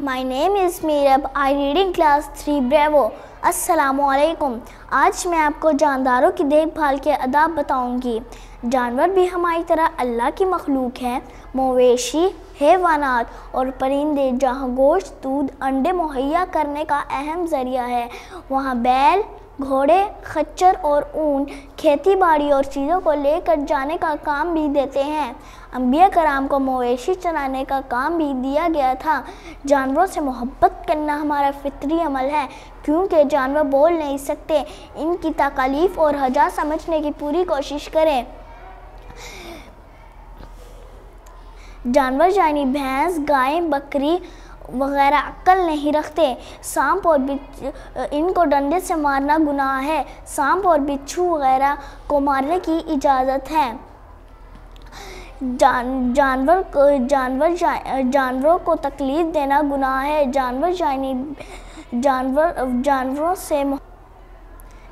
Name is Meerab. I read in class 3 Bravo. असलकुम आज मैं आपको जानदारों की देखभाल के अदाब बताऊँगी। जानवर भी हमारी तरह अल्लाह की मखलूक है। मवेशी, हैवानात और परिंदे जहाँ गोश्त, दूध, अंडे मुहैया करने का अहम ज़रिया है। वहाँ बैल घोड़े, खच्चर और ऊन खेती बाड़ी और चीज़ों को लेकर जाने का काम भी देते हैं। अम्बिया कराम को मवेशी चलाने का काम भी दिया गया था। जानवरों से मोहब्बत करना हमारा फितरी अमल है, क्योंकि जानवर बोल नहीं सकते। इनकी तकालीफ और हजा समझने की पूरी कोशिश करें। जानवर यानी भैंस, गाय, बकरी वगैरह अक्ल नहीं रखते। सांप और इनको डंडे से मारना गुनाह है। सांप और बिच्छू वगैरह को मारने की इजाज़त है। जान, जानवर जानवर जानवरों को तकलीफ़ देना गुनाह है। जानवर जानी, जानवर, जानवरों से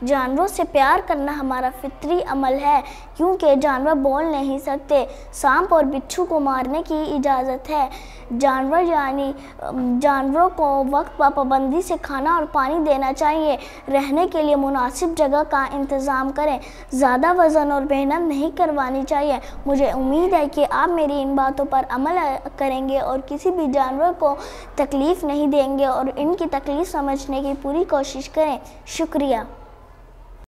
जानवरों से प्यार करना हमारा फितरी अमल है, क्योंकि जानवर बोल नहीं सकते। सांप और बिच्छू को मारने की इजाज़त है। जानवर यानी जानवरों को वक्त व पाबंदी से खाना और पानी देना चाहिए। रहने के लिए मुनासिब जगह का इंतज़ाम करें। ज़्यादा वज़न और मेहनत नहीं करवानी चाहिए। मुझे उम्मीद है कि आप मेरी इन बातों पर अमल करेंगे और किसी भी जानवर को तकलीफ़ नहीं देंगे और इनकी तकलीफ़ समझने की पूरी कोशिश करें। शुक्रिया।